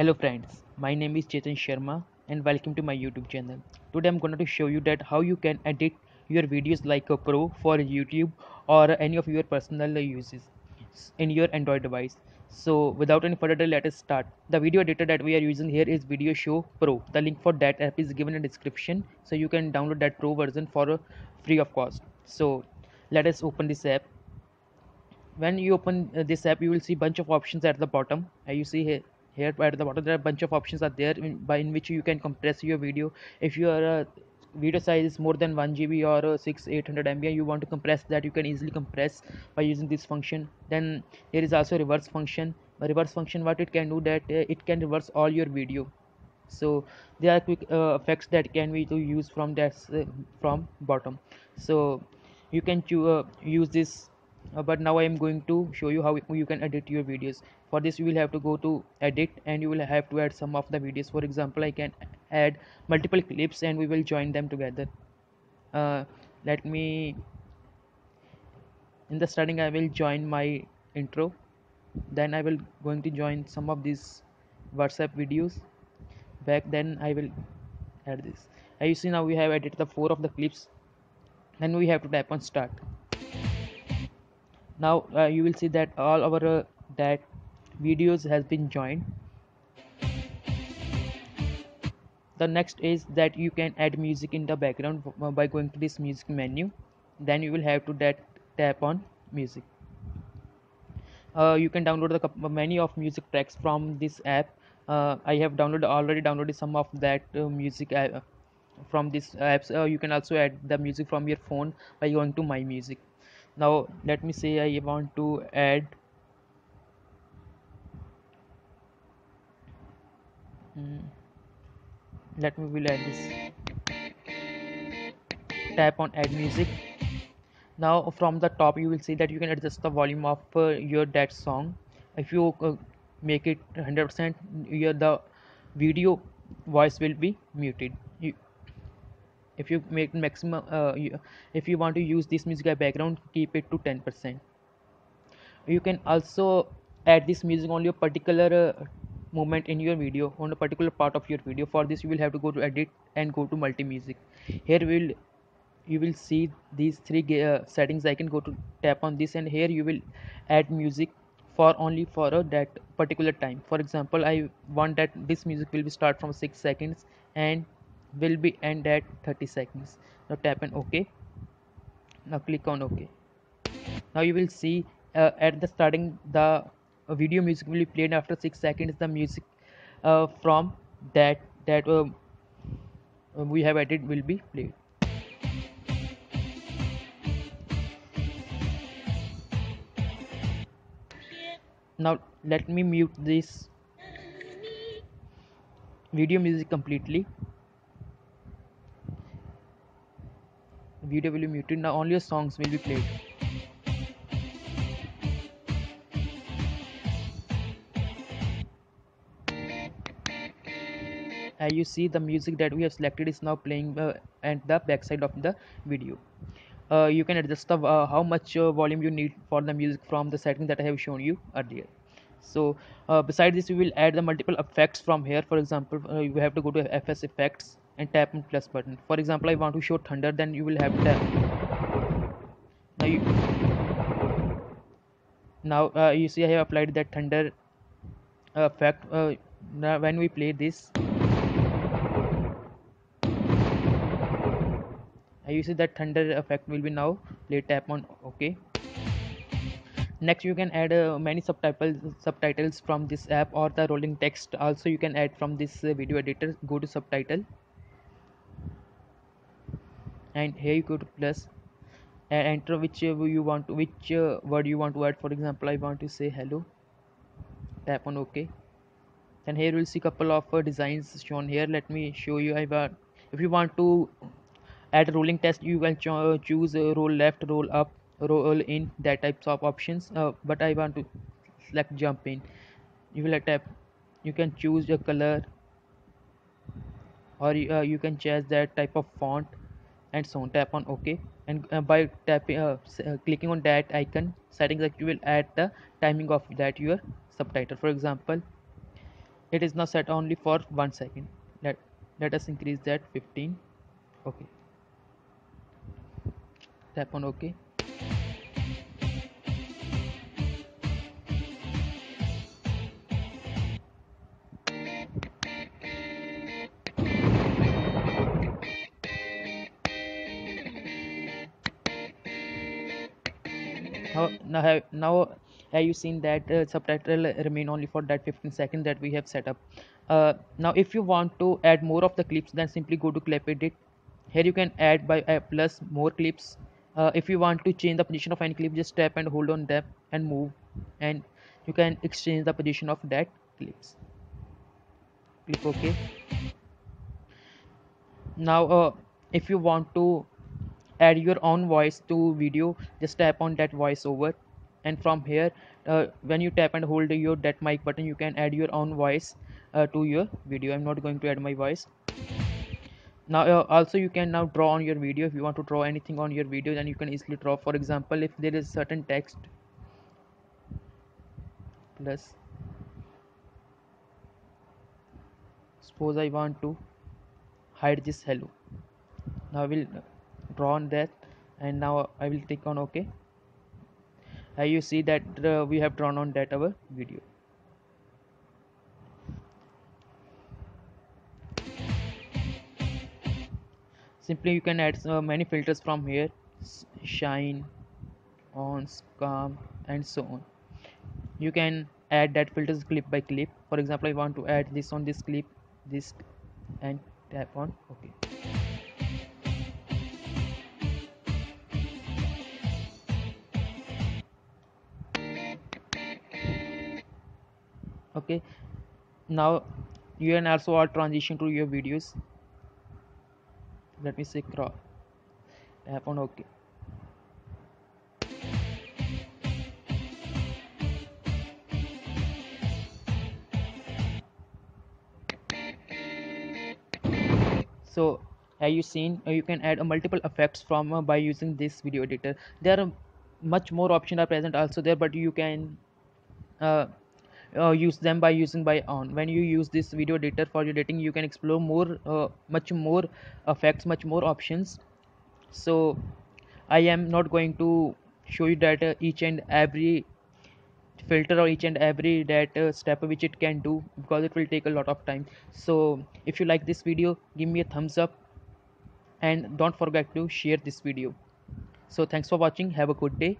Hello friends, my name is Chetan Sharma and welcome to my YouTube channel. Today I'm going to show you that how you can edit your videos like a pro for YouTube or any of your personal uses in your Android device. So without any further delay, let us start. The video editor that we are using here is Video Show Pro. The link for that app is given in description so you can download that pro version for free of cost. So let us open this app when you open uh, this app you will see bunch of options at the bottom uh, you see here here at the bottom there are a bunch of options are there in, by in which you can compress your video? If your uh, video size is more than 1 GB or uh, 6 800 MB you want to compress that you can easily compress by using this function. Then there is also reverse function. A reverse function what it can do that uh, it can reverse all your video. So there are quick uh, effects that can be to use from that uh, from bottom. So you can uh, use this uh, but now I am going to show you how you can edit your videos. For this you will have to go to edit and you will have to add some of the videos. For example I can add multiple clips and we will join them together. Uh, let me in the starting I will join my intro. Then I will going to join some of these WhatsApp videos. Back then I will add this. As you see now we have edited the four of the clips. Then we have to tap on start now uh, you will see that all our uh, that videos has been joined. The next is that you can add music in the background by going to this music menu. Then you will have to that tap on music. Uh, you can download the many of music tracks from this app. Uh, i have downloaded already downloaded some of that uh, music uh, from this apps. You can also add the music from your phone by going to my music now let me say I want to add hmm, let me will add this. Tap on add music. Now from the top you will see that you can adjust the volume of uh, your that song. If you uh, make it 100% your the video voice will be muted. You, if you make maximum uh, if you want to use this music background keep it to 10% you can also add this music on your particular uh, moment in your video on a particular part of your video. For this you will have to go to edit and go to multi music here will you will see these three uh, settings. I can go to tap on this and here you will add music for only for uh, that particular time. For example i want that this music will be start from 6 seconds and will be end at 30 seconds. Now tap on ok. Now click on ok. Now you will see uh, at the starting the uh, video music will be played. After 6 seconds the music uh, from that that um, we have added will be played. Now let me mute this video music completely be muted now only your songs will be played. As you see the music that we have selected is now playing uh, at the backside of the video. Uh, you can adjust the, uh, how much uh, volume you need for the music from the setting that I have shown you earlier. So uh, besides this we will add the multiple effects from here. For example uh, you have to go to FX effects and tap on plus button. For example I want to show thunder then you will have to tap. Now you now uh, you see I have applied that thunder effect uh, now when we play this you see that thunder effect will be now play tap on ok next you can add uh, many subtitles subtitles from this app or the rolling text. Also you can add from this uh, video editor go to subtitle and here you go to plus. And enter which uh, you want to which uh, word you want to add. For example i want to say hello. Tap on ok and here we'll see couple of uh, designs shown here. Let me show you. I want if you want to add a rolling test you can cho choose uh, roll left roll up roll in that types of options. Uh, but i want to select jump in. You will tap you can choose your color. Or uh, you can change that type of font and so on. Tap on ok. And uh, by tapping uh, uh, clicking on that icon settings that you will add the timing of that your subtitle. For example it is now set only for one second. Let let us increase that 15 okay tap on ok now now have, now have you seen that uh, subtitle remain only for that 15 seconds that we have set up? Uh, now if you want to add more of the clips then simply go to clip edit here you can add by uh, plus more clips. Uh, if you want to change the position of any clip just tap and hold on that and move. And you can exchange the position of that clips. Click ok now uh, if you want to add your own voice to video. Just tap on that voiceover and from here uh, when you tap and hold your that mic button you can add your own voice uh, to your video. I'm not going to add my voice. Now uh, also you can now draw on your video. If you want to draw anything on your video then you can easily draw. For example if there is certain text plus suppose i want to hide this hello. Now i will drawn that. And now I will click on OK uh, you see that uh, we have drawn on that our video. Simply you can add uh, many filters from here. Shine on calm and so on. You can add that filters clip by clip. For example I want to add this on this clip this and tap on OK okay? Now you can also add transition to your videos. Let me say crop tap on ok so as you seen uh, you can add multiple effects from uh, by using this video editor. There are much more options are present also there but you can uh, uh, use them by using by on when you use this video editor for your editing you can explore more uh, much more effects much more options. So i am not going to show you that uh, each and every filter or each and every that uh, step which it can do because it will take a lot of time. So if you like this video give me a thumbs up and don't forget to share this video. So thanks for watching. Have a good day